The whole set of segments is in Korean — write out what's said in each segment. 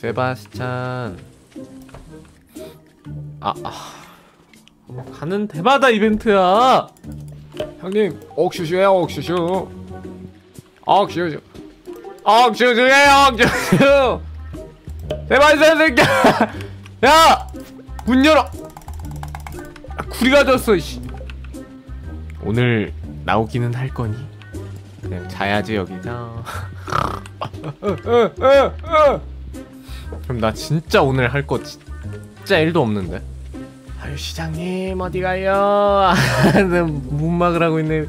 세바스찬. 아, 아. 가는 데마다 이벤트야. 형님. 옥슈슈예요 옥슈슈. 옥슈슈. 옥슈슈예요 옥슈슈. 세바스찬 새끼야. 야 문 열어. 아, 구리가 졌어 씨. 오늘 나오기는 할 거니? 그냥 자야지 여기서 그럼 나 진짜 오늘 할 거 진짜 1도 없는데? 아유 시장님 어디 가요? 문 막으라고 있네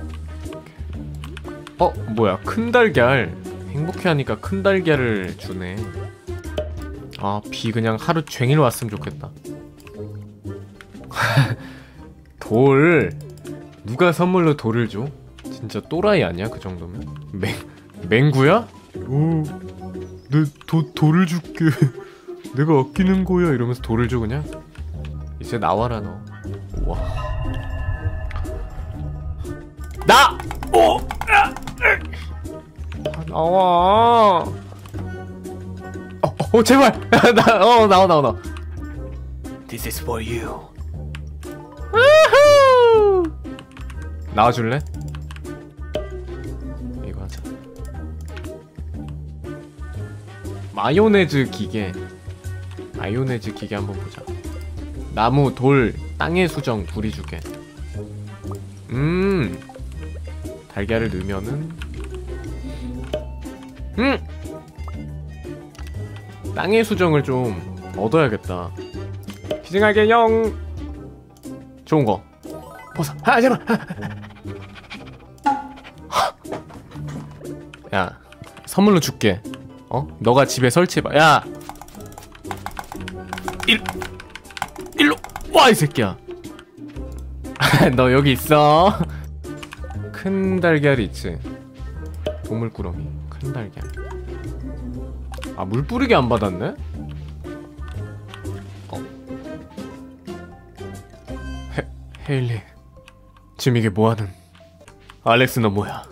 어 뭐야. 큰 달걀. 행복해 하니까 큰 달걀을 주네. 아 비 그냥 하루 종일 왔으면 좋겠다. 돌. 누가 선물로 돌을 줘? 진짜 또라이 아니야 그 정도면? 맹 맹구야? 오, 내 도, 돌을 줄게. 내가 아끼는 거야 이러면서 돌을 줘 그냥. 이제 나와라 너. 와. 나. 오. 아, 나와. 어, 어 제발. 나, 어 나와 나와 나와. This is for you. 나와줄래? 마요네즈 기계. 마요네즈 기계 한번 보자. 나무, 돌, 땅의 수정, 불이 주게. 음. 달걀을 넣으면은 음. 땅의 수정을 좀 얻어야겠다. 희생하게 영. 좋은 거. 벗어. 아, 제발. 야, 선물로 줄게. 어? 너가 집에 설치해봐. 야, 일, 일로 와 이 새끼야. 너 여기 있어. 큰 달걀이 있지. 동물꾸러미. 큰 달걀. 아, 물 뿌리게 안 받았네? 어. 헤, 헤일리. 지금 이게 뭐하는? 알렉스 너 뭐야?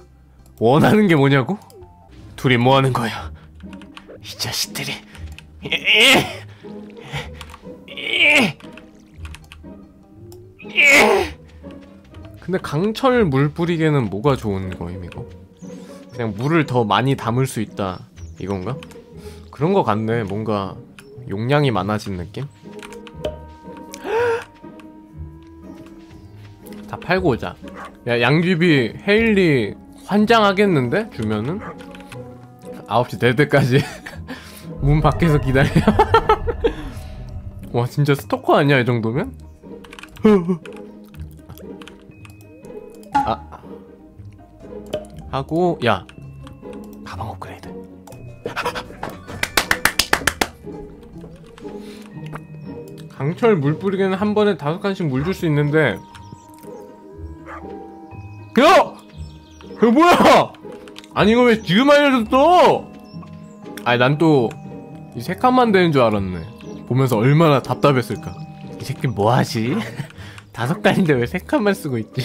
원하는 게 뭐냐고? 둘이 뭐하는 거야? 이 자식들이. 근데 강철 물 뿌리개는 뭐가 좋은 거임 이거? 그냥 물을 더 많이 담을 수 있다 이건가? 그런 거 같네 뭔가 용량이 많아진 느낌? 다 팔고 오자 야 양귀비 헤일리 환장하겠는데? 주면은? 9시 될 때까지 문 밖에서 기다려 와 진짜 스토커 아니야 이 정도면? 아 하고 야 가방 업그레이드 강철 물 뿌리기는 한 번에 다섯 칸씩 물 줄 수 있는데 야! 그 뭐야! 아니 이거 왜 지금 알려줬어? 아니 난 또 이 세 칸만 되는 줄 알았네. 보면서 얼마나 답답했을까. 이 새끼 뭐하지? 다섯 칸인데 왜 세 칸만 쓰고 있지?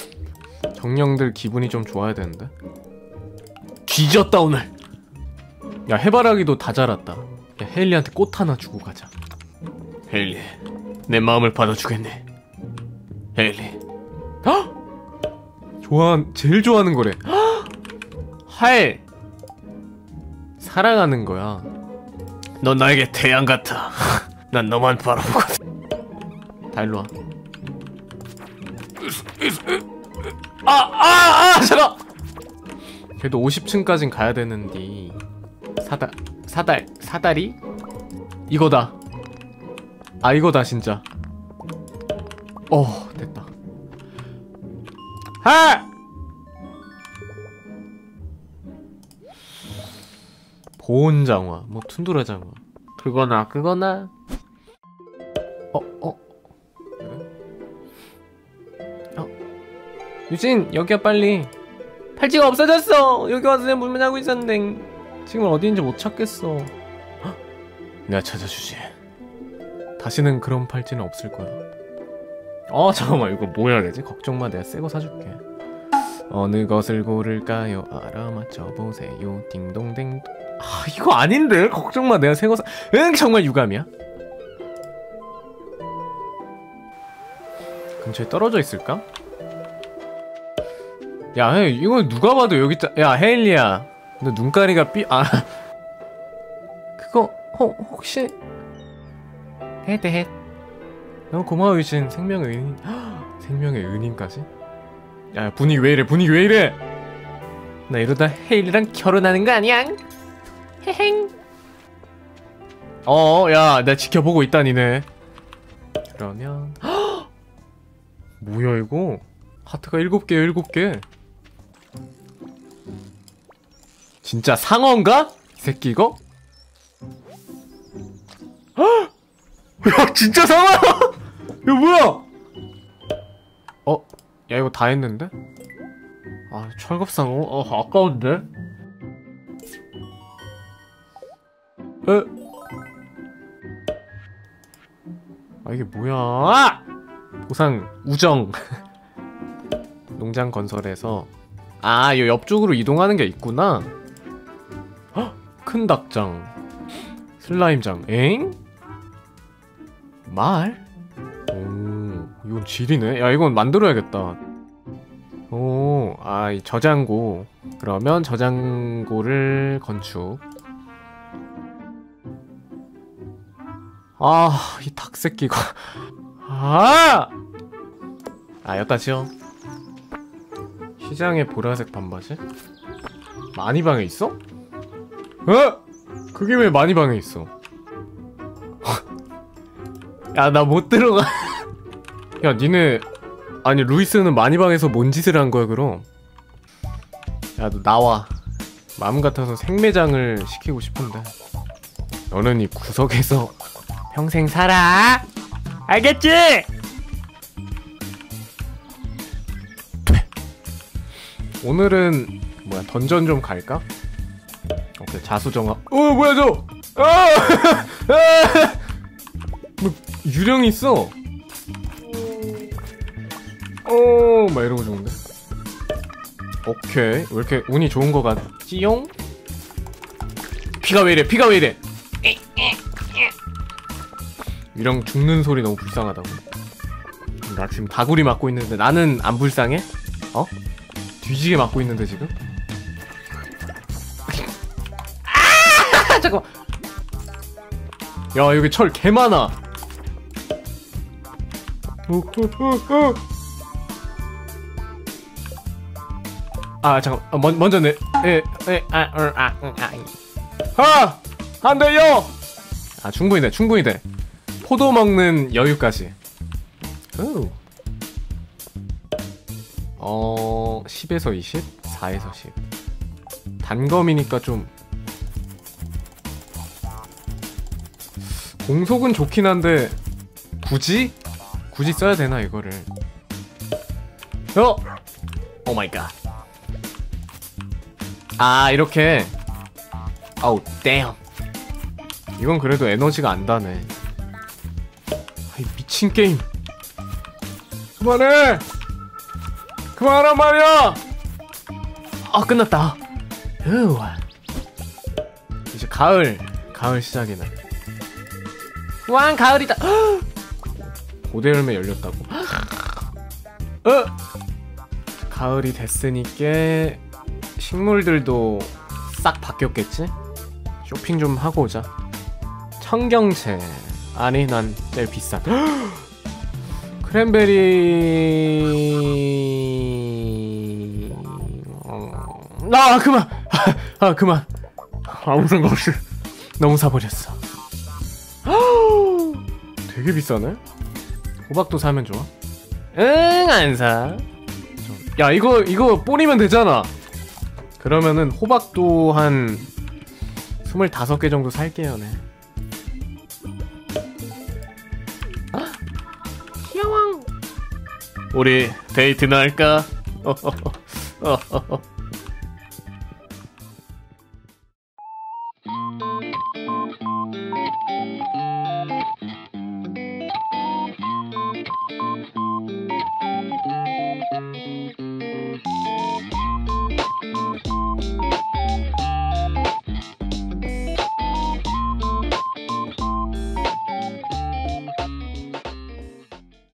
정령들 기분이 좀 좋아야 되는데? 뒤졌다 오늘. 야 해바라기도 다 자랐다. 야 헤일리한테 꽃 하나 주고 가자. 헤일리 내 마음을 받아주겠네. 헤일리. 헉! 좋아 제일 좋아하는 거래. 할! 사랑하는 거야 넌 나에게 태양 같아. 난 너만 바라보거든. 다 일로와. 아아아 아, 잠깐! 그래도 50층까진 가야 되는데 사달 사달 사다리? 이거다. 아 이거다 진짜. 어 됐다. 하 보온장화 뭐 툰두라 장화. 그거나 그거나. 어 어. 어? 유진 여기야 빨리. 팔찌가 없어졌어. 여기 와서 내 물면하고 있었는데. 지금 어디인지 못 찾겠어. 헉, 내가 찾아주지. 다시는 그런 팔찌는 없을 거야. 어 잠깐만. 이거 뭐 해야 되지? 걱정마. 내가 새 거 사줄게. 어느 것을 고를까요? 알아맞혀 보세요. 딩동댕. 아 이거 아닌데 걱정 마 내가 새거 사. 응 정말 유감이야. 근처에 떨어져 있을까? 야 헤, 이거 누가 봐도 여기 있다. 야 헤일리야, 너 눈가리가 삐. 아 그거 혹 혹시 헤드헷. 너무 고마워 유진 생명의 은인. 생명의 은인까지? 야 분위기 왜 이래 분위기 왜 이래? 나 이러다 헤일이랑 결혼하는 거 아니야? 헤행. 어, 야, 나 지켜보고 있다, 니네. 그러면. 뭐야, 이거? 하트가 일곱 개야, 일곱 개. 진짜 상어인가? 이 새끼 이거? 야, 진짜 상어야! 뭐야? 어? 야, 이거 다 했는데? 아, 철갑상어? 어, 아까운데? 에? 아 이게 뭐야? 보상 우정 농장 건설에서 아, 이 옆쪽으로 이동하는 게 있구나. 헉, 큰 닭장, 슬라임장, 엥? 말? 오, 이건 질이네. 야, 이건 만들어야겠다. 오, 아, 이 저장고. 그러면 저장고를 건축. 아, 이 닭새끼가. 아! 아, 여기다 지어. 시장에 보라색 반바지? 마니방에 있어? 어? 그게 왜 마니방에 있어? 야, 나 못 들어가. 야, 니네. 아니, 루이스는 마니방에서 뭔 짓을 한 거야, 그럼? 야, 너 나와. 마음 같아서 생매장을 시키고 싶은데. 너는 이 구석에서 평생 살아. 알겠지? 오늘은 뭐야 던전 좀 갈까? 오케이 자수정화. 어 뭐야 저? 아! 아! 뭐 유령이 있어. 어, 막 이러고 죽는데. 오케이 왜 이렇게 운이 좋은 거 같지용? 피가 왜 이래? 피가 왜 이래? 유령 죽는 소리 너무 불쌍하다고. 나 지금 다구리 맞고 있는데 나는 안 불쌍해? 어? 뒤지게 맞고 있는데 지금? 아! 잠깐. 야 여기 철 개 많아. 어, 어, 어, 아 잠깐 어, 먼, 먼저 내 에에아아 아 아, 안 돼요. 아 충분히 돼 충분히 돼. 포도 먹는 여유까지. 오. 어 10에서 20? 4에서 10 단검이니까 좀 공속은 좋긴 한데 굳이? 굳이 써야 되나 이거를 어! oh my god. 아 이렇게 아우 땡 이건 그래도 에너지가 안 다네 미친 게임. 그만해! 그만하란 말이야! 아 끝났다. 으 이제 가을 가을 시작이네 왕 가을이다. 고대 열매 열렸다고. 어? 가을이 됐으니까 식물들도 싹 바뀌었겠지? 쇼핑 좀 하고 오자. 청경채 아니 난 제일 비싼. 크랜베리. 어... 아 그만. 아 그만. 아무 생각 없이 너무 사버렸어. 되게 비싸네? 호박도 사면 좋아? 응 안사. 야 이거 이거 뿌리면 되잖아. 그러면은 호박도 한 25개 정도 살게요 네 우리 데이트나 할까?